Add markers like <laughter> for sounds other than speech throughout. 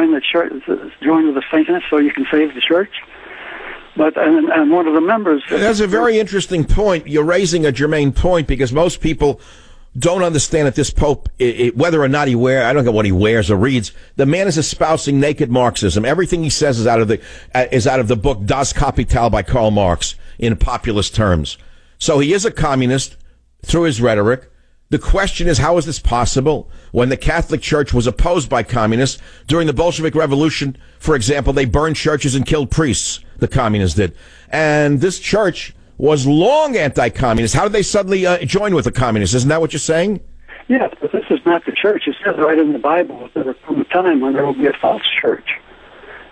join the church, join the Satanists so you can save the church. But and, and one of the members. That's a very interesting point. You're raising a germane point because most people don't understand that this Pope, it, it, whether or not he wear, I don't know what he wears or reads. The man is espousing naked Marxism. Everything he says is out of the uh, is out of the book Das Kapital by Karl Marx in populist terms. So he is a communist through his rhetoric. The question is, how is this possible? When the Catholic Church was opposed by communists during the Bolshevik Revolution, for example, they burned churches and killed priests. The communists did, and this church was long anti-communist. How did they suddenly uh, join with the communists? Isn't that what you're saying? Yes, but this is not the church. It says right in the Bible that there will come a time when there will be a false church.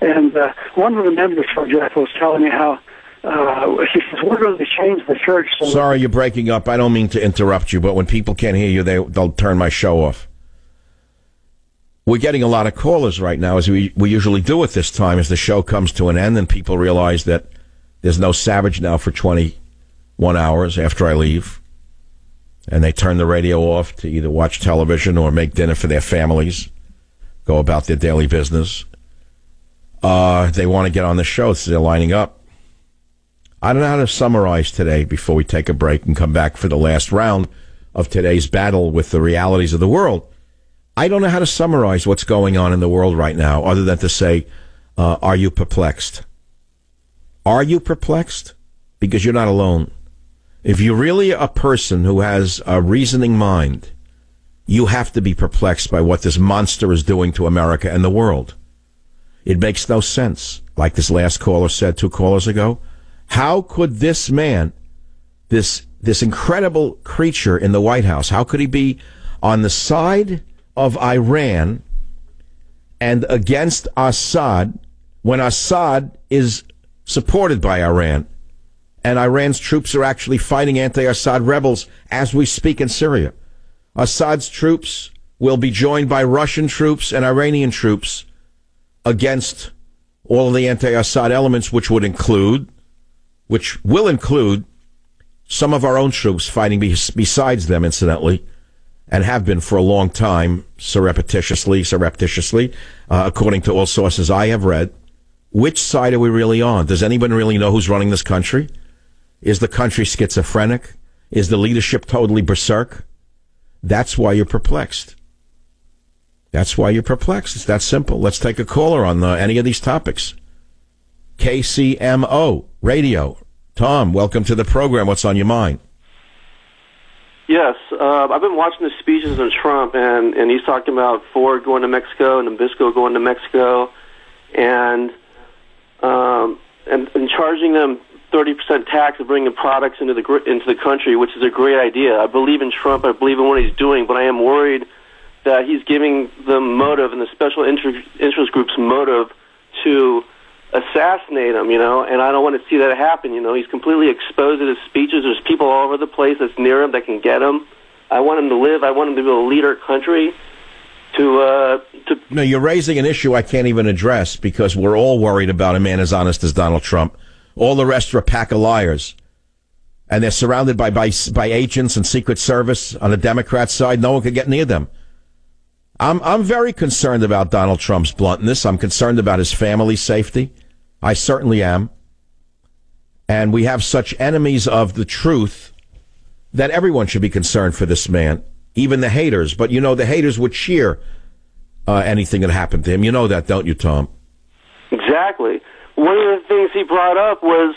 And uh, one of the members, for example, was telling me how uh, he says, we're going to change the church. So Sorry, you're breaking up. I don't mean to interrupt you, but when people can't hear you, they, they'll turn my show off. We're getting a lot of callers right now, as we, we usually do at this time, as the show comes to an end and people realize that there's no Savage now for 21 hours after I leave. And they turn the radio off to either watch television or make dinner for their families, go about their daily business. Uh, they want to get on the show, so they're lining up. I don't know how to summarize today before we take a break and come back for the last round of today's battle with the realities of the world. I don't know how to summarize what's going on in the world right now other than to say, uh, are you perplexed? Are you perplexed? Because you're not alone. If you're really a person who has a reasoning mind, you have to be perplexed by what this monster is doing to America and the world. It makes no sense. Like this last caller said two callers ago, how could this man, this this incredible creature in the White House, how could he be on the side of Iran and against Assad when Assad is supported by Iran? And Iran's troops are actually fighting anti-Assad rebels as we speak in Syria. Assad's troops will be joined by Russian troops and Iranian troops against all of the anti-Assad elements, which would include which will include some of our own troops fighting besides them, incidentally, and have been for a long time, surreptitiously, surreptitiously, uh, according to all sources I have read. Which side are we really on? Does anyone really know who's running this country? Is the country schizophrenic? Is the leadership totally berserk? That's why you're perplexed. That's why you're perplexed. It's that simple. Let's take a caller on the, uh, any of these topics. KCMO Radio. Tom, welcome to the program. What's on your mind? Yes, uh, I've been watching the speeches of Trump, and, and he's talking about Ford going to Mexico and Nabisco going to Mexico, and um, and, and charging them thirty percent tax of bringing products into the into the country, which is a great idea. I believe in Trump. I believe in what he's doing, but I am worried that he's giving the motive and the special interest, interest groups motive to assassinate him, you know, and I don't want to see that happen. You know, he's completely exposed in his speeches. There's people all over the place that's near him that can get him. I want him to live. I want him to be able to lead our country. To uh, to no, you're raising an issue I can't even address because we're all worried about a man as honest as Donald Trump. All the rest are a pack of liars, and they're surrounded by by by agents and Secret Service on the Democrat side. No one can get near them. I'm I'm very concerned about Donald Trump's bluntness. I'm concerned about his family's safety. I certainly am. And we have such enemies of the truth that everyone should be concerned for this man, even the haters. But you know, the haters would cheer uh, anything that happened to him. You know that, don't you, Tom? Exactly. One of the things he brought up was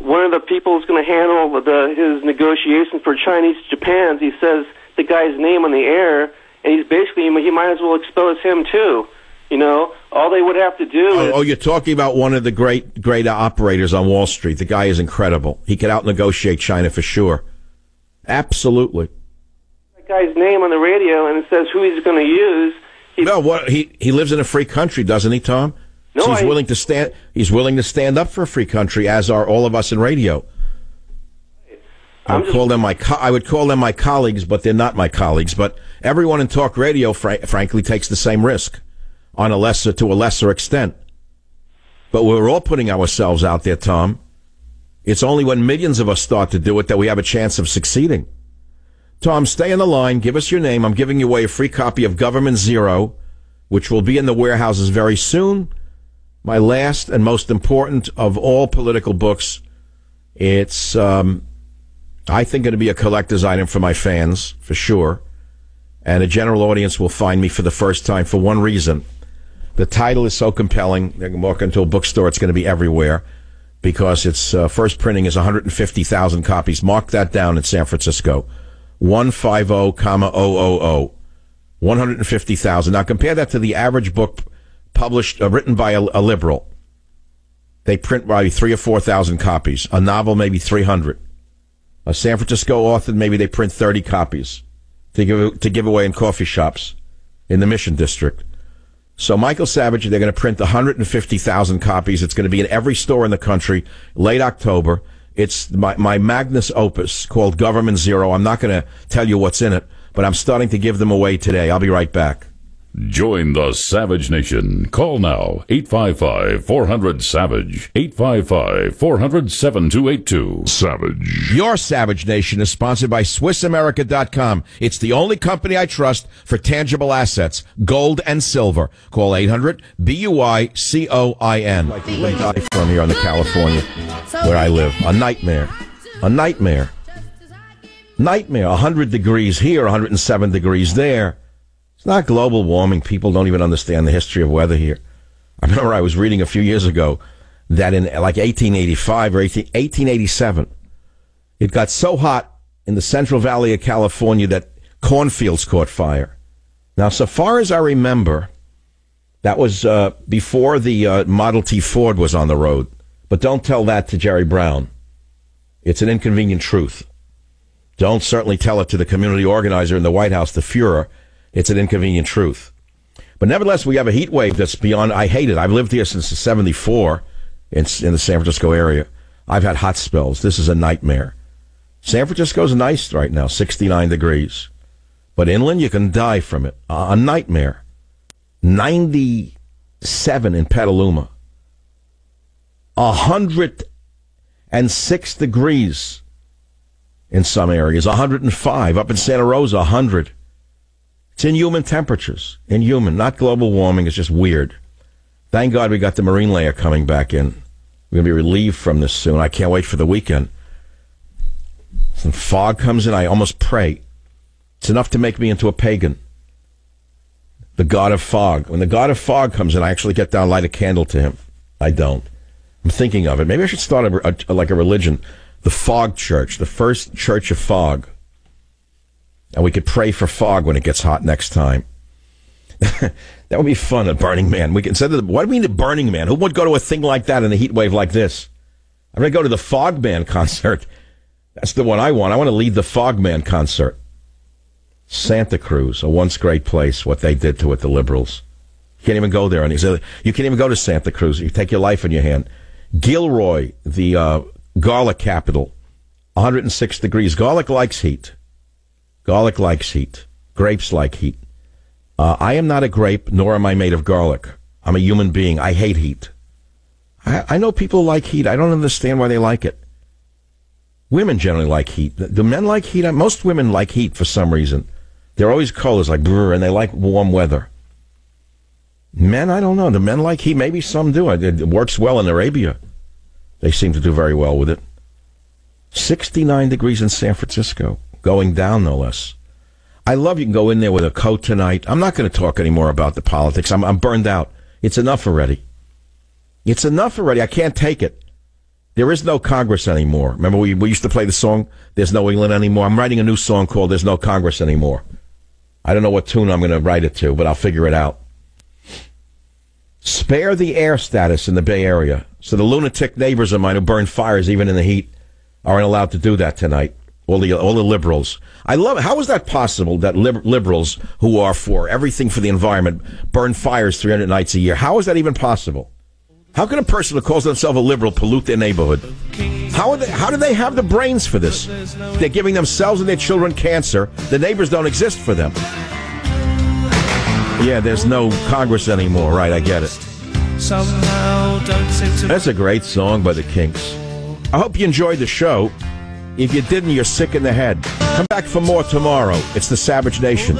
one of the people who's going to handle the, his negotiations for Chinese Japan's. He says the guy's name on the air, he's basically he might as well expose him too. You know, all they would have to do oh, is. Oh, you're talking about one of the great, great operators on Wall Street. The guy is incredible. He could out negotiate China for sure. Absolutely. That guy's name on the radio and it says who he's going to use. He's, no, what he he lives in a free country, doesn't he, Tom? No, so he's I, willing to stand. He's willing to stand up for a free country, as are all of us in radio. I would call them my co- I would call them my colleagues, but they're not my colleagues. But everyone in talk radio, fr- frankly, takes the same risk on a lesser to a lesser extent. But we're all putting ourselves out there, Tom. It's only when millions of us start to do it that we have a chance of succeeding. Tom, stay on the line. Give us your name. I'm giving you away a free copy of Government Zero. which will be in the warehouses very soon. My last and most important of all political books. It's, um, I think, it'll be a collector's item for my fans, for sure. And a general audience will find me for the first time for one reason. The title is so compelling. They can walk into a bookstore, it's going to be everywhere because its uh, first printing is 150,000 copies. Mark that down in San Francisco. 150, comma 000. 150,000. Now compare that to the average book published, uh, written by a, a, liberal. They print probably three or 4,000 copies. A novel, maybe 300. A San Francisco author, maybe they print 30 copies to give, to give away in coffee shops in the Mission District. So Michael Savage, they're going to print 150,000 copies. It's going to be in every store in the country late October. It's my, my Magnus opus called Government Zero. I'm not going to tell you what's in it, but I'm starting to give them away today. I'll be right back. Join the Savage Nation. Call now 855 400 Savage. 855 400 7282. Savage. Your Savage Nation is sponsored by SwissAmerica.com. It's the only company I trust for tangible assets, gold and silver. Call 800 B U I C O I N. Like from here on the California where I live. A nightmare. A nightmare. Nightmare. 100 degrees here, 107 degrees there. It's not global warming. People don't even understand the history of weather here. I remember I was reading a few years ago that in like 1885 or 18, 1887, it got so hot in the Central Valley of California that cornfields caught fire. Now, so far as I remember, that was uh, before the uh, Model T Ford was on the road. But don't tell that to Jerry Brown. It's an inconvenient truth. Don't certainly tell it to the community organizer in the White House, the Fuhrer it's an inconvenient truth. But nevertheless, we have a heat wave that's beyond. I hate it. I've lived here since '74 in, in the San Francisco area. I've had hot spells. This is a nightmare. San Francisco's nice right now, 69 degrees. But inland, you can die from it. A nightmare. 97 in Petaluma. 106 degrees in some areas. 105. Up in Santa Rosa, 100. It's in human temperatures. Inhuman, not global warming. It's just weird. Thank God we got the marine layer coming back in. We're going to be relieved from this soon. I can't wait for the weekend. Some fog comes in. I almost pray. It's enough to make me into a pagan. The God of fog. When the God of fog comes in, I actually get down, light a candle to him. I don't. I'm thinking of it. Maybe I should start a, a, like a religion. The Fog Church, the first church of fog. And we could pray for fog when it gets hot next time. <laughs> that would be fun at Burning Man. We can instead of the, what do we mean at Burning Man? Who would go to a thing like that in a heat wave like this? I'm to go to the Fog Man <laughs> concert. That's the one I want. I want to lead the Fog Man concert. Santa Cruz, a once great place. What they did to it, the liberals. You can't even go there. And you can't even go to Santa Cruz. You take your life in your hand. Gilroy, the uh, garlic capital, 106 degrees. Garlic likes heat. Garlic likes heat. Grapes like heat. Uh, I am not a grape, nor am I made of garlic. I'm a human being. I hate heat. I, I know people like heat. I don't understand why they like it. Women generally like heat. Do men like heat? Most women like heat for some reason. They're always cold. It's like brr, and they like warm weather. Men, I don't know. Do men like heat? Maybe some do. It works well in Arabia. They seem to do very well with it. 69 degrees in San Francisco going down no less. I love you can go in there with a coat tonight. I'm not going to talk anymore about the politics. I'm, I'm burned out. It's enough already. It's enough already. I can't take it. There is no Congress anymore. Remember, we, we used to play the song, There's No England anymore. I'm writing a new song called There's No Congress anymore. I don't know what tune I'm going to write it to, but I'll figure it out. Spare the air status in the Bay Area. So the lunatic neighbors of mine who burn fires even in the heat aren't allowed to do that tonight all the all the liberals. I love it. How is that possible that lib- liberals who are for everything for the environment burn fires 300 nights a year? How is that even possible? How can a person who calls themselves a liberal pollute their neighborhood? How, they, how do they have the brains for this? They're giving themselves and their children cancer. The neighbors don't exist for them. Yeah, there's no Congress anymore, right? I get it. That's a great song by the Kinks. I hope you enjoyed the show. If you didn't, you're sick in the head. Come back for more tomorrow. It's the Savage Nation.